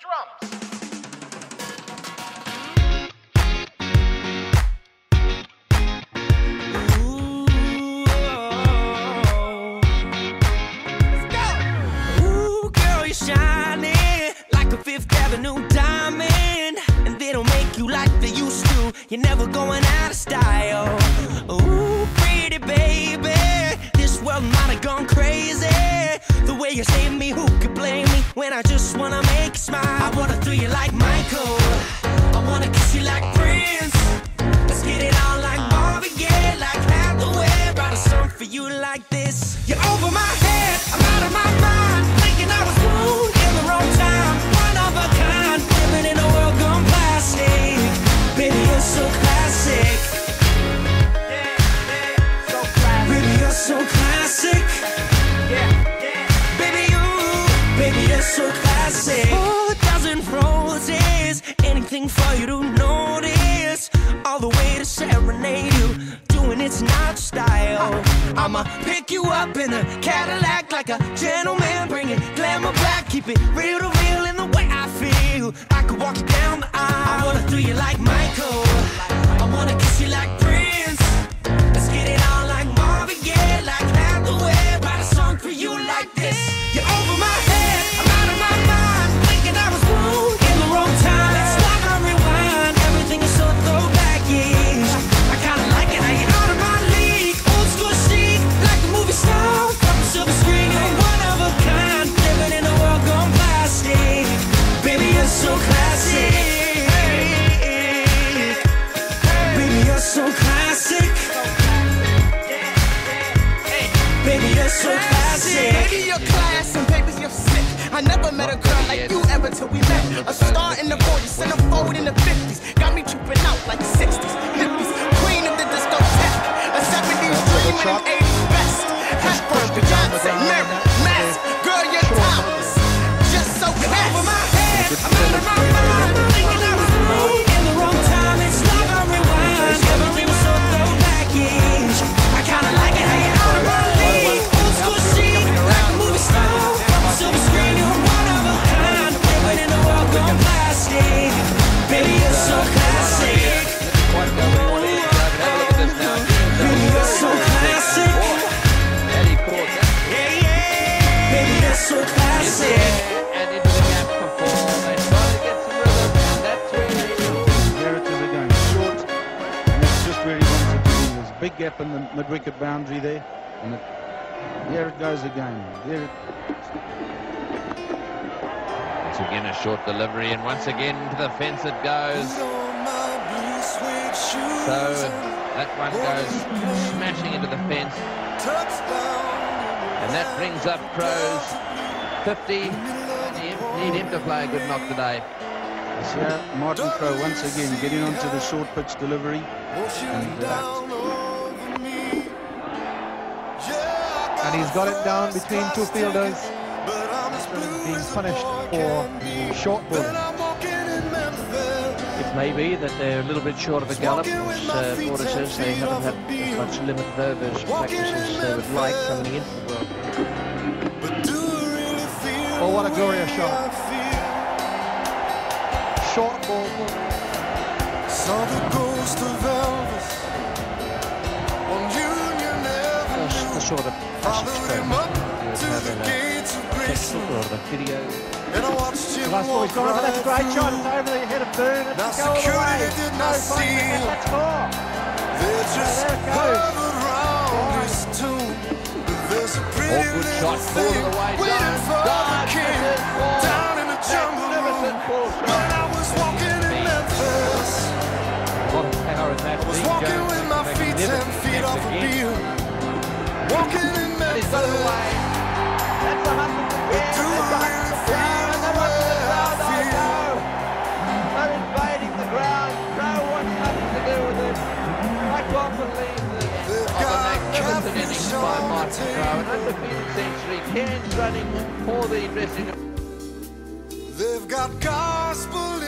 drums. Oh. Ooh, girl, you're shining like a Fifth Avenue diamond. And they don't make you like they used to. You're never going out of style. Ooh, pretty baby. This world might have gone crazy. The way you save me, who could blame me? When I just wanna make smile. I wanna throw you like Michael. I wanna kiss you like Prince. Let's get it on like Marvin Gaye, like Hathaway. Write a song for you like this. You're over my head, I'm out of my mind. Thinking I was born in the wrong time. One of a kind, living in a world gone plastic. Baby, you're so classic. Baby, you're so classic. Yeah, yeah. Baby, you, baby, you're so classic. Anything for you to notice. All the way to serenade you, doing it's not style. I'ma pick you up in a Cadillac like a gentleman, bring it glamour back, keep it real to real in the way I feel. I could walk you down the aisle. I wanna throw you like Michael. I wanna kiss you like so classic. Baby, you're so classic. Baby, you're class and baby, you're sick. I never met a girl like you ever till we met. A star in the 40s, centerfold in the 50s. Got me tripping out like 60s, hippies. Queen of the discotheque. A 70s dream and an 80s best. Hepburn, Beyonce, Mary, gap in the mid-wicket boundary there, and it, there it goes again. There it, Once again, a short delivery, and once again to the fence it goes. So that one goes smashing into the fence. And that brings up Crowe's 50. Need, him to play a good knock today. here, Martin Crowe once again getting onto the short pitch delivery, and uh, and he's got it down between two fielders. Being punished for short bowling. It may be that they're a little bit short of a gallop, as uh, Porter says. They haven't had as much limited overs practice as they would like coming into the World Cup. Oh, what a glorious shot. Short ball. Just the sort of passage stroke you would have in a textbook or a video. Glasgow, he's gone for that great shot. It's over the head of Boone. It's go all the way. No point to hit that score. there it goes. Awkward shot, ball to the way. Dodge, misses, ball. Magnificent ball shot. A lot of power in that. Dean Jones makes never again. And he's got it away. That's a hundred again. That's a hundred for Brown. And the one to the ground. No. They're invading the ground. Crowe wants nothing to do with it. I can't believe this. Of a magnificent innings by Martin Crowe. An undefeated century. Cairns running for the dressing room. They've got gospel